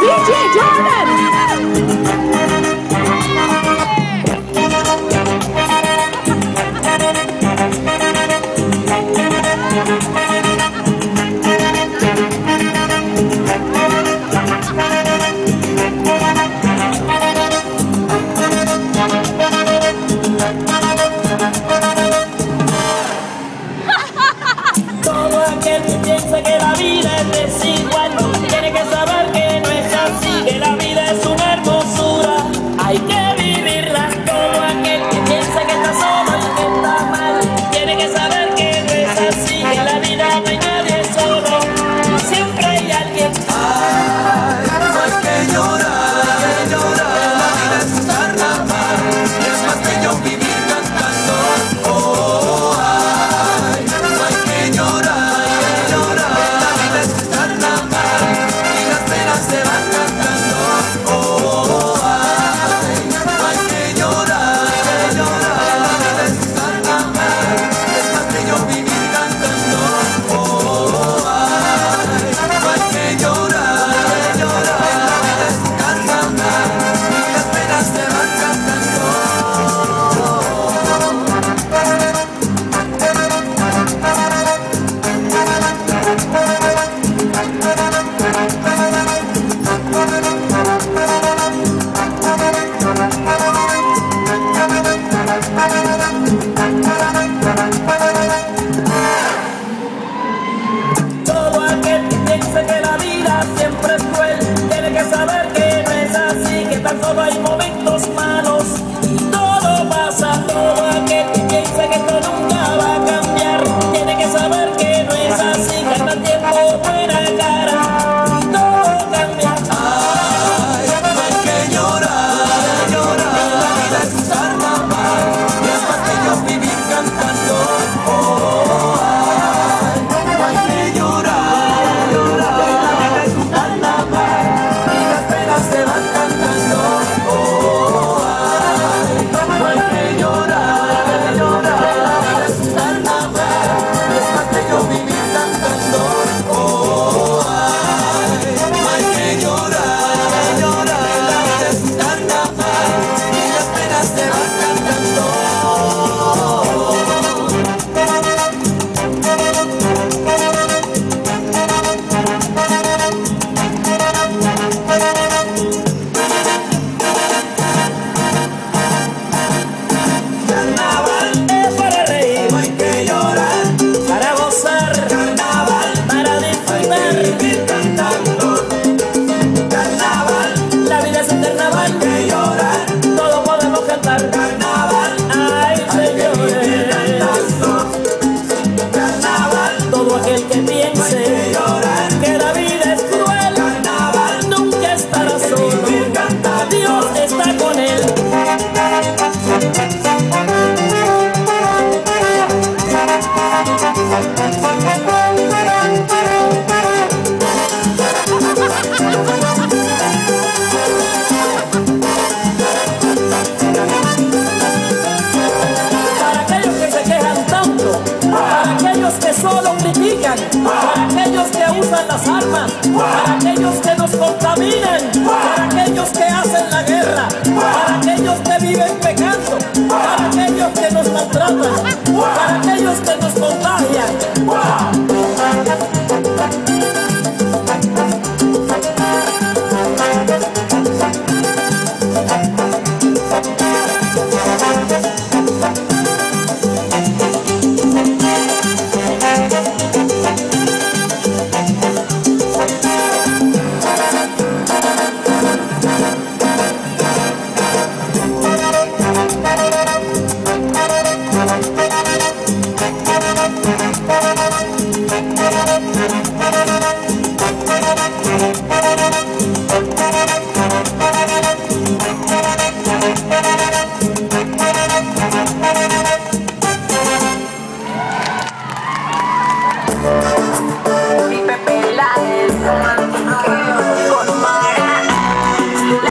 DJ Jordan. Hay momentos malos para aquellos que nos contaminan, para aquellos que hacen la guerra, para aquellos que viven pecando, para aquellos que nos maltratan, para aquellos que nos contagian.